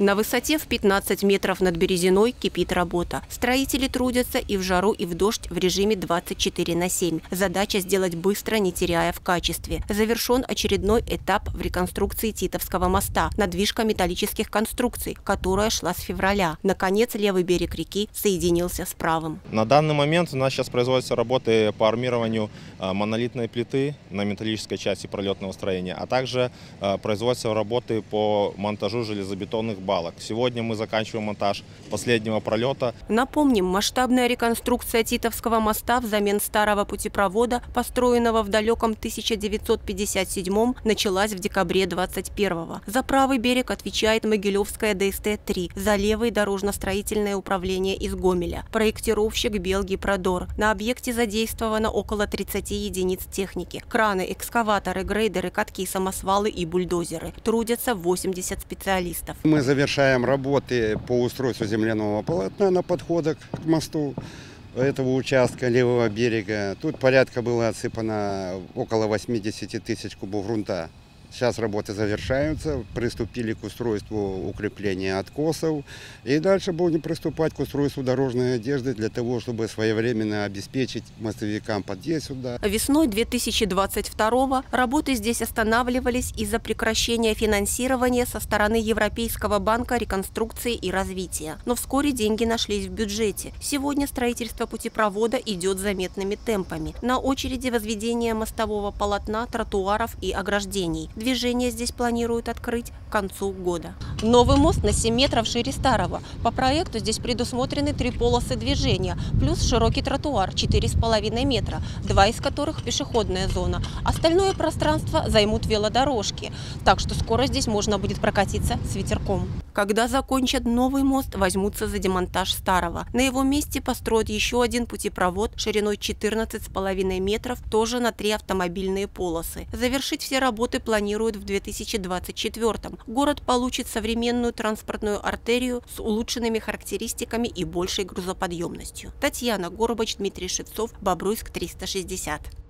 На высоте в 15 метров над Березиной кипит работа. Строители трудятся и в жару, и в дождь в режиме 24 на 7. Задача сделать быстро, не теряя в качестве. Завершен очередной этап в реконструкции Титовского моста, надвижка металлических конструкций, которая шла с февраля. Наконец, левый берег реки соединился с правым. На данный момент у нас сейчас производятся работы по армированию э, монолитной плиты на металлической части пролетного строения, а также э, производятся работы по монтажу железобетонных балок. Сегодня мы заканчиваем монтаж последнего пролета. Напомним, масштабная реконструкция Титовского моста взамен старого путепровода, построенного в далеком 1957 началась в декабре 21 -го. За правый берег отвечает Могилевская ДСТ-3, за левый дорожно-строительное управление из Гомеля, проектировщик Белгий Продор. На объекте задействовано около 30 единиц техники. Краны, экскаваторы, грейдеры, катки, самосвалы и бульдозеры. Трудятся 80 специалистов. Мы завершаем работы по устройству земляного полотна на подходах к мосту этого участка левого берега. Тут порядка было отсыпано около 80 тысяч кубов грунта. Сейчас работы завершаются, приступили к устройству укрепления откосов. И дальше будем приступать к устройству дорожной одежды для того, чтобы своевременно обеспечить мостовикам подъезд сюда. Весной 2022 работы здесь останавливались из-за прекращения финансирования со стороны Европейского банка реконструкции и развития. Но вскоре деньги нашлись в бюджете. Сегодня строительство путепровода идет заметными темпами. На очереди возведение мостового полотна, тротуаров и ограждений – Движение здесь планируют открыть к концу года. Новый мост на 7 метров шире старого. По проекту здесь предусмотрены три полосы движения, плюс широкий тротуар 4,5 метра, два из которых пешеходная зона. Остальное пространство займут велодорожки, так что скоро здесь можно будет прокатиться с ветерком. Когда закончат новый мост, возьмутся за демонтаж старого. На его месте построят еще один путепровод шириной 14,5 метров, тоже на три автомобильные полосы. Завершить все работы планируют в 2024 Город получит современную транспортную артерию с улучшенными характеристиками и большей грузоподъемностью. Татьяна Горобач, Дмитрий Шевцов, Бобруйск, 360.